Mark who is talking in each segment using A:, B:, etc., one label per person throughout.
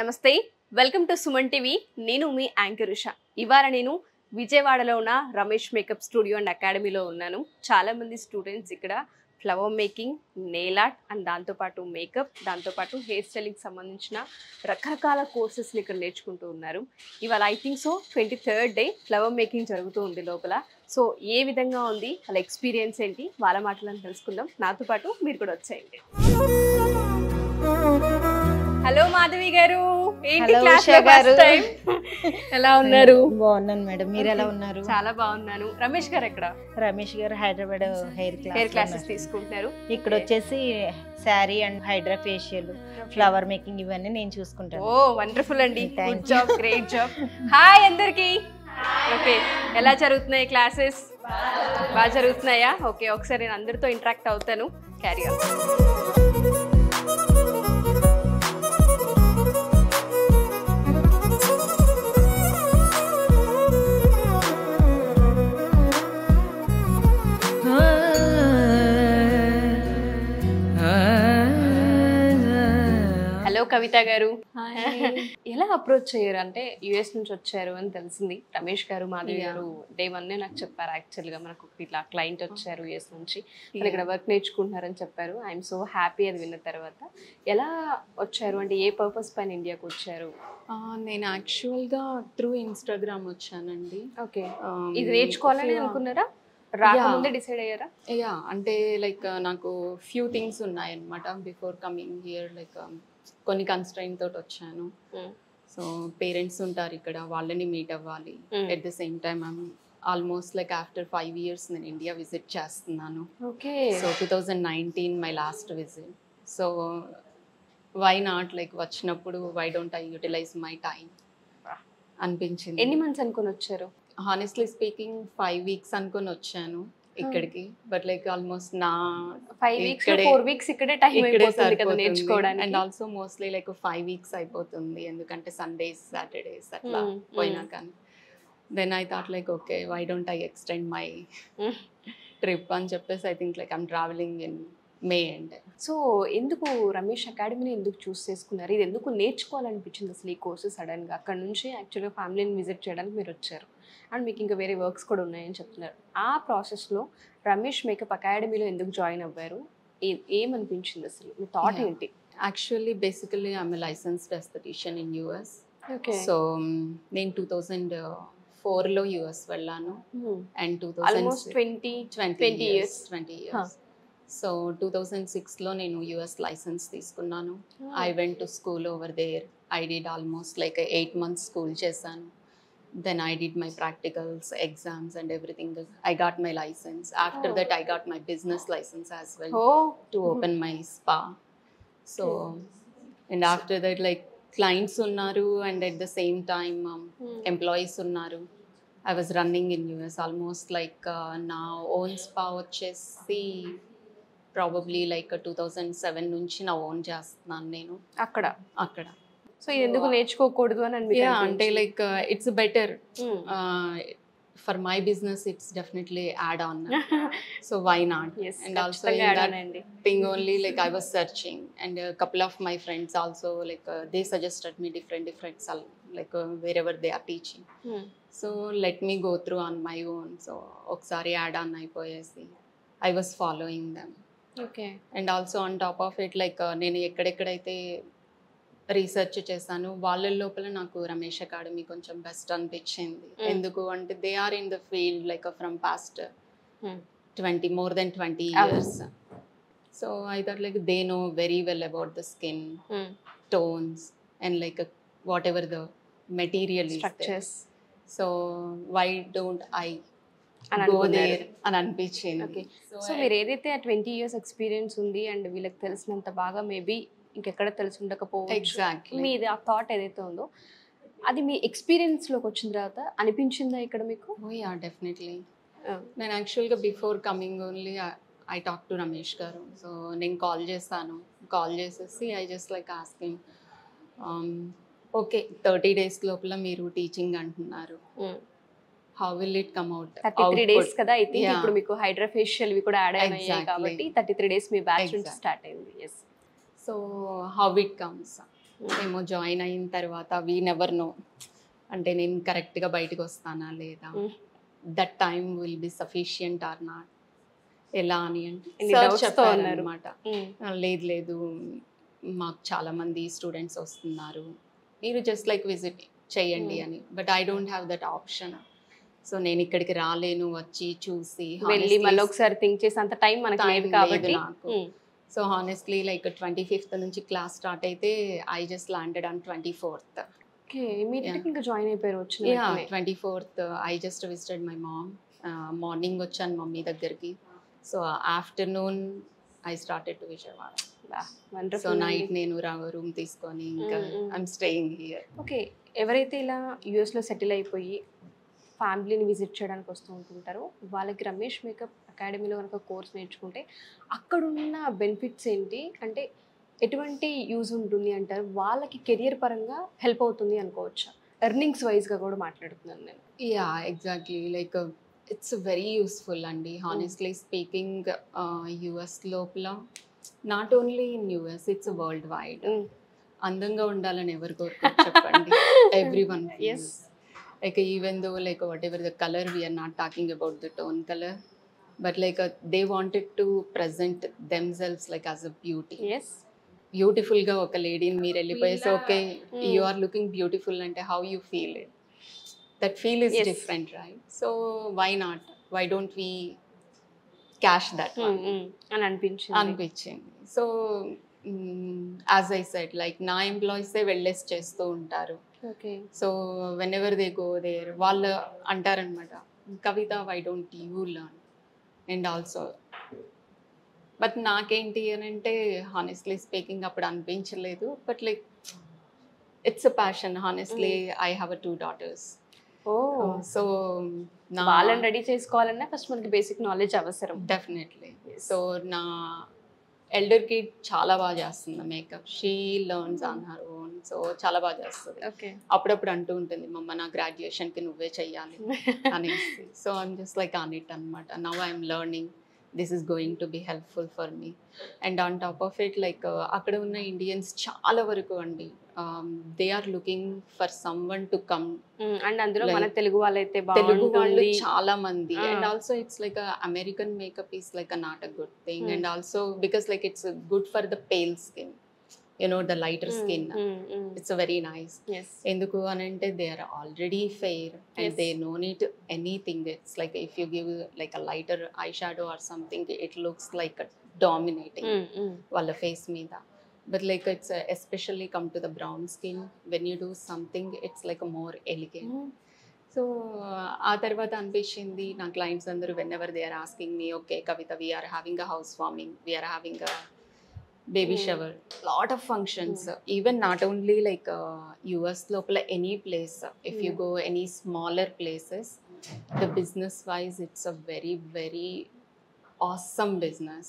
A: నమస్తే welcome to Suman TV నేను మీ యాంకర్ ఉష ఇవాళ నేను విజయవాడలో ఉన్న రమేష్ మేకప్ స్టూడియో అండ్ అకాడమీలో ఉన్నాను చాలామంది స్టూడెంట్స్ ఇక్కడ flower making nail art and దాంతోపాటు మేకప్ దాంతోపాటు హెయిర్ స్టైలింగ్కి సంబంధించిన రకరకాల కోర్సెస్ని ఇక్కడ నేర్చుకుంటూ ఉన్నారు ఇవాళ I think so twenty third day flower making జరుగుతూ ఉంది లోపల సో ఏ విధంగా ఉంది వాళ్ళ ఎక్స్పీరియన్స్ ఏంటి వాళ్ళ మాటలను తెలుసుకుందాం నాతో పాటు మీరు కూడా వచ్చేయండి మాధవి గారు ఏంటి క్లాస్
B: టైం
A: ఎలా ఉన్నారు
B: బాగున్నాను మేడం మీరు ఎలా ఉన్నారు
A: చాలా బాగున్నాను రమేష్ గారు ఎక్కడ
B: Ramesh garu Hyderabad hair
A: class hair
B: classes
A: తీసుకుంటున్నారు
B: ఇక్కడ వచ్చేసి saree and hydra facial flower making ఇవన్నీ నేను చూసుకుంటాను
A: ఓ వండర్ఫుల్ అండి good job great job hi అందరికి ఓకే ఎలా జరుగుతున్నాయి క్లాసెస్ బాగా జరుగుతున్నాయా ఓకే ఒకసారి నేను అందరితో ఇంటరాక్ట్ అవుతాను క్యారియర్ కవిత గారు ఎలా అప్రోచ్ చేయరు అంటే యుఎస్ నుంచి వచ్చారు అని తెలిసింది రమేష్ గారు మాధవి గారు డే వన్ నాకు చెప్పారు యాక్చువల్ గా మనకు ఇట్లా క్లయింట్ oh. వచ్చారు యుఎస్ నుంచి ఇక్కడ వర్క్ నేర్చుకుంటున్నారని చెప్పారు ఐఎమ్ సో హ్యాపీ అది విన్న తర్వాత ఎలా వచ్చారు అంటే ఏ పర్పస్ పైన ఇండియాకి వచ్చారు
C: నేను గా త్రూ ఇన్స్టాగ్రామ్ వచ్చానండి
A: ఓకే
C: um,
A: ఇది నేర్చుకోవాలని అనుకున్నారా డిసైడ్ అయ్యారా
C: యా అంటే లైక్ uh, నాకు ఫ్యూ థింగ్స్ ఉన్నాయి అన్నమాట బిఫోర్ కమింగ్ హియర్ లైక్ కొన్ని కన్స్ట్రైన్ తోటి వచ్చాను సో hmm. పేరెంట్స్ ఉంటారు ఇక్కడ వాళ్ళని మీట్ అవ్వాలి at the same time almost like after five years నేను ఇండియా విజిట్ చేస్తున్నాను
A: okay
C: so two thousand nineteen my last visit so why not like వచ్చినప్పుడు why don't I utilize my time అనిపించింది
A: ఎన్ని months అనుకుని వచ్చారు
C: honestly speaking five weeks అనుకుని వచ్చాను ఇక్కడికి బట్ లైక్ ఆల్మోస్ట్ నా
A: ఫైవ్ వీక్స్ ఫోర్ వీక్స్ ఇక్కడే టైం కదా నేర్చుకోవడానికి
C: and also mostly like five weeks అయిపోతుంది ఎందుకంటే సండేస్ సాటర్డేస్ అట్లా
A: hmm,
C: hmm.
A: పోయినా
C: కానీ then I thought like okay why don't I extend
A: my
C: trip అని చెప్పేసి I think like I'm travelling in May and
A: so ఎందుకు రమేష్ అకాడమీని ఎందుకు చూస్ చేసుకున్నారు ఇది ఎందుకు నేర్చుకోవాలనిపించింది అసలు ఈ కోర్సు సడన్గా అక్కడ నుంచి యాక్చువల్గా ఫ్యామిలీని విజిట్ చేయడానికి మీరు వచ్చారు అండ్ మీకు ఇంకా వేరే వర్క్స్ కూడా ఉన్నాయని చెప్తున్నారు ఆ ప్రాసెస్లో రమేష్ మేకప్ అకాడమీలో ఎందుకు జాయిన్ అవ్వారు ఏం ఏమనిపించింది అసలు మీ థాట్ ఏంటి
C: actually basically I'm licensed aesthetician in
A: US
C: so నేను టూ థౌజండ్ ఫోర్లో యూఎస్ వెళ్ళాను and
A: two
C: thousand
A: twenty
C: twenty
A: years
C: twenty years so two thousand సిక్స్లో నేను యూఎస్ లైసెన్స్ తీసుకున్నాను I went to school over there I did almost like eight months school చేశాను then I did my practicals, exams, and everything. I got my license. After
A: oh.
C: that, I got my business license as well
A: oh.
C: to open my spa. So, and after that, like clients unnaru, and at the same time, um, mm. employees unnaru. I was running in US almost like uh, now own spa వచ్చేసి probably like two thousand seven నుంచి నా own చేస్తున్నాను నేను
A: అక్కడ
C: అక్కడ
A: so ఇది ఎందుకు నేర్చుకోకూడదు అని
C: అనిపి అంటే like it's better for my business it's definitely add on so why not and
A: also
C: thing only like I was searching and couple of my friends also like they suggested me different different like wherever they are teaching so let me go through on my own so ఒకసారి add on అయిపోయేసి I was following them
A: okay
C: and also on top of it like నేను ఎక్కడెక్కడైతే research చేశాను వాళ్ళ లోపల నాకు Ramesh academy కొంచెం best అనిపించింది
A: hmm.
C: ఎందుకు అంటే they are in
A: the
C: field like from past
A: twenty
C: more than twenty years so I like they know very well about the skin tones and like whatever the
A: material
C: so why don't I
A: అని
C: అనిపించింది
A: so మీరు ఏదైతే twenty years experience ఉంది and వీళ్ళకి తెలిసినంత బాగా maybe ఇంకెక్కడ తెలిసి ఉండకపోవచ్చు మీది ఆ థాట్ ఏదైతే ఉందో అది మీ ఎక్స్పీరియన్స్లోకి వచ్చిన తర్వాత అనిపించిందా ఇక్కడ మీకు
C: డెఫినెట్లీ
A: oh,
C: నేను యాక్చువల్గా before coming only I talk to Ramesh garu so నేను కాల్ చేస్తాను కాల్ చేసేసి I just like asking okay thirty days లోపల మీరు టీచింగ్ అంటున్నారు how will it come
A: out three days కదా అయితే ఇప్పుడు మీకు హైడ్రా ఫేషియల్ కూడా యాడ్
C: అయ్యాయి
A: కాబట్టి థర్టీ త్రీ డేస్ మీ బ్యాచ్ స్టార్ట్ అయింది yes
C: so how it comes మేము జాయిన్ అయిన తర్వాత వీ నెవర్ నో అంటే నేను కరెక్ట్గా బయటకు వస్తానా లేదా that time will be sufficient or not ఎలా అని అంటే అనమాట లేదు లేదు మాకు చాలా మంది స్టూడెంట్స్ వస్తున్నారు మీరు జస్ట్ లైక్ విజిట్ చేయండి
A: hmm.
C: అని but I don't have that option so నేను ఇక్కడికి రాలేను వచ్చి చూసి
A: వెళ్ళి మళ్ళీ ఒకసారి థింక్ చేసి అంత టైం మనకి లేదు కాబట్టి hmm.
C: So honestly like twenty fifth నుంచి క్లాస్ స్టార్ట్ అయితే I just landed on
A: twenty fourth ఇంకా జాయిన్ అయిపోయారు
C: twenty fourth I just visited my mom morning వచ్చాను మమ్మీ దగ్గరికి so afternoon I
A: start
C: to
A: Vijayawada
C: so
A: night
C: నేను room తీసుకొని ఇంకా I'm staying here
A: okay ఎవరైతే ఇలా యుఎస్లో సెటిల్ అయిపోయి ఫ్యామిలీని విజిట్ చేయడానికి వస్తూ ఉంటుంటారో వాళ్ళకి రమేష్ మేకప్ అకాడమీలో కనుక కోర్స్ నేర్చుకుంటే అక్కడున్న బెనిఫిట్స్ ఏంటి అంటే ఎటువంటి యూజ్ ఉంటుంది అంటారు వాళ్ళకి కెరియర్ పరంగా హెల్ప్ అవుతుంది అనుకోవచ్చా ఎర్నింగ్స్ వైజ్గా కూడా మాట్లాడుతున్నాను నేను
C: yeah exactly like it's very useful అండి హానెస్ట్లీ స్పీకింగ్ యుఎస్ లోపల not only in US it's worldwide అందంగా ఉండాలని ఎవరు కోరుకోరు చెప్పండి
A: every
C: one like even though like whatever the colour we're not talking about the tone colour but like they wanted to present them self like as a beauty
A: is
C: beautiful గా ఒక లేడీని మీరు వెళ్ళిపోయేసి
A: okay
C: you are looking beautiful అంటే how you feel it that feel
A: is
C: different right so why not why don't we cash that
A: అని అనిపించింది
C: అనిపించింది so as I said like నా ఎంప్లాయీసే వెల్నెస్ చేస్తూ ఉంటారు so whenever they go there వాళ్ళు అంటారనమాట Kavitha why don't you learn and also but నాకేంటి అని అంటే హానెస్ట్లీ స్పీకింగ్ అప్పుడు అనిపించలేదు but like it's a passion honestly I have a two daughters
A: oh
C: so uh,
A: వాళ్ళని రెడీ చేసుకోవాలన్నా ఫస్ట్ మనకి బేసిక్ నాలెడ్జ్ అవసరం
C: డెఫినెట్లీ సో నా ఎల్డర్కి చాలా బాగా చేస్తుంది makeup she learns on her so చాలా బాగా చేస్తుంది అప్పుడప్పుడు అంటూ ఉంటుంది మమ్మ నా కి నువ్వే చెయ్యాలి అనేసి so I'm just like on it అనమాట now I'm learning this is going to be helpful for me and on top of it like అక్కడ ఉన్న ఇండియన్స్ చాలా వరకు అండి they are looking for someone to come
A: and అందులో మన తెలుగు అయితే
C: తెలుగు వాళ్ళు చాలా మంది and also it's like American makeup is like a not a
A: good
C: thing and also because like it's good for the pale skin you know the lighter skin it's very
A: nice
C: ఎందుకు అని అంటే they are already fair
A: and
C: they know neat anything it's like if you give like a lighter eye shadow or something it looks like dominating వాళ్ళ face మీద but like it's especially come to the brown skin when you do something it's like more a so hmm. ఆ తర్వాత అనిపించింది నా clients అందరూ whenever they are asking me okay Kavitha we're having a house warming we're having a Baby
A: Mm.
C: Shower lot of functions even not only like US లోపల any place if you
A: Mm.
C: Go any smaller places the business wise it's a very very awesome business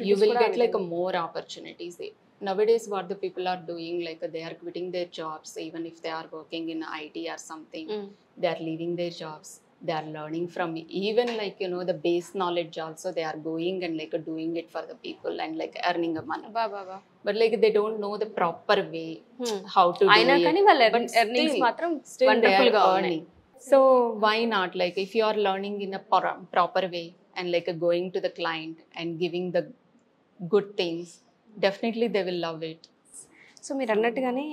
C: you will get like a more opportunities nowadays what the people are doing like they are quitting their jobs even if they are working in IT or something they are leaving their jobs they are learning from even like you know the base knowledge also they are going and like doing it for the people and like earning a money
A: bah, bah, bah.
C: but like they don't know the proper way hmm. how to I do
A: know,
C: it earnings
A: matram
C: still wonderful they are so why not like if you are learning in a proper way and like going to the client and giving the good things definitely they will love it
A: so మీరు అన్నట్టుగానే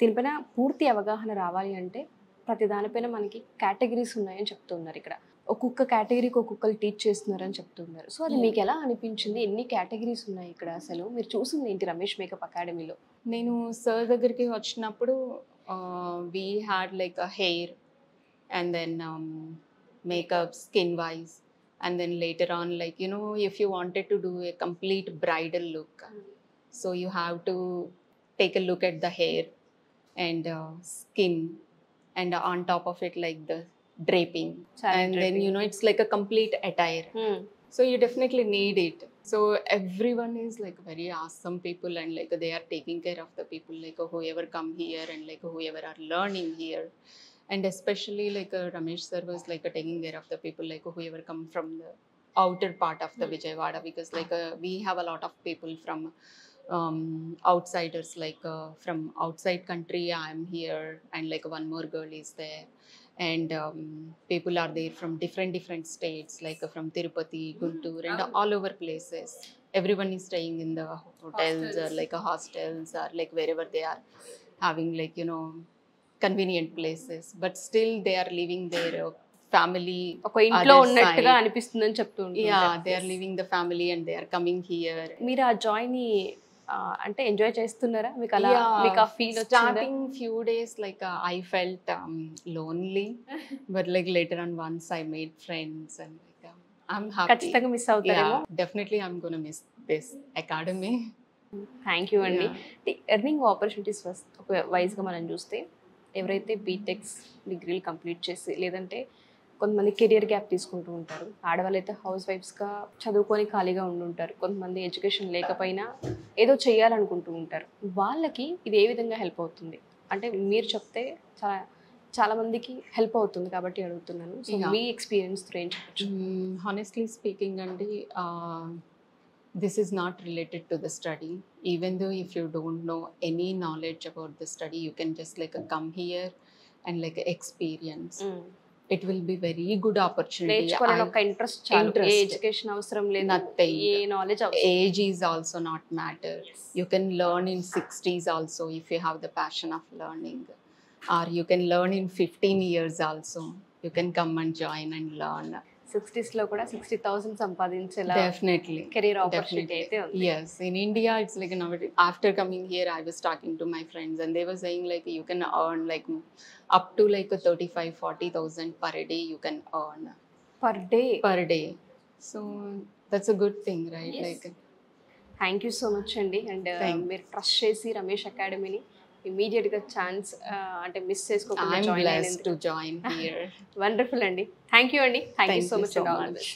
A: దీనిపైన పూర్తి అవగాహన రావాలి అంటే ప్రతి దానిపైన మనకి కేటగిరీస్ ఉన్నాయని చెప్తున్నారు ఇక్కడ ఒక్కొక్క కేటగిరీకి ఒక్కొక్కరు టీచ్ చేస్తున్నారని చెప్తున్నారు సో అది మీకు ఎలా అనిపించింది ఎన్ని కేటగిరీస్ ఉన్నాయి ఇక్కడ అసలు మీరు చూసింది ఏంటి రమేష్ మేకప్ అకాడమీలో
C: నేను సార్ దగ్గరికి వచ్చినప్పుడు we had like hair and then makeup skin wise and then later on like you know if you wanted to do a complete bridal look so you have to take a look at the hair and skin and on top of it like the draping Child and draping. then you know it's like a complete attire hmm. so you definitely need it so everyone is like very awesome people and like they are taking care of the people like whoever come here and like whoever are learning here and especially like uh, ramesh sir was like uh, taking care of the people like whoever come from the outer part of the
A: mm.
C: vijayawada because like uh, we have a lot of people from um, outsiders like uh, from outside country i'm here and like one more girl is there and um, people are there from different different states like uh, from tirupati guntur and
A: Oh.
C: all over places everyone is staying in the hotels or
A: Hostels.
C: like a hostels or like wherever they are having like you know convenient places but still they are living their uh, family
A: ఒక ఇంట్లో
C: Other
A: ఉన్నట్టుగా
C: side.
A: అనిపిస్తుందని చెప్తూ
C: yeah
A: ఉంటుంటారు.
C: they are leaving the family and they are coming here
A: మీరు ఆ Joy ని ఆ, అంటే ఎంజాయ్ చేస్తున్నారా మీకు అలా మీకు ఆ feel
C: starting few days like I felt lonely but like later and once I made friends and like I'm
A: ఖచ్చితంగా మిస్ అవుతారేమో
C: definitely I'm gonna miss this academy
A: thank you అండి ఎర్నింగ్ ఆపర్చునిటీస్ ఫస్ట్ వైజ్గా మనం చూస్తే ఎవరైతే BTechs డిగ్రీలు complete చేసి లేదంటే కొంతమంది కెరియర్ గ్యాప్ తీసుకుంటూ ఉంటారు ఆడవాళ్ళు అయితే హౌస్ వైఫ్స్గా చదువుకొని ఖాళీగా ఉండుంటారు కొంతమంది ఎడ్యుకేషన్ లేకపోయినా ఏదో చేయాలనుకుంటూ ఉంటారు వాళ్ళకి ఇది ఏ విధంగా హెల్ప్ అవుతుంది అంటే మీరు చెప్తే చాలా చాలా మందికి హెల్ప్ అవుతుంది కాబట్టి అడుగుతున్నాను మీ ఎక్స్పీరియన్స్ ఏం చెప్పచ్చు
C: హానెస్ట్లీ స్పీకింగ్ అండి this is not related to the study even though if you don't know any knowledge about the study you can just like come here and like experience it will be very good opportunity.
A: Education knowledge.
C: Age is also not matter. Yes. You can learn in 60s also if you have the passion of learning, or you can learn in 15 years also. You can come and join and learn.
A: లో కూడా sixty thousand సంపాదించేలా
C: definitely
A: career opportunity అయితే
C: yes in India it's like after coming here I was talking to my friends and they saying like you can like up to like thirty five forty thousand per day you can
A: per day
C: per day so that's a good thing right like
A: thank you so much అండి and మీరు trust చేసి రమేష్ అకాడమీని immediate గా chance అంటే miss చేసుకోకుండా join wonderful అండి thank you అండి thank you so much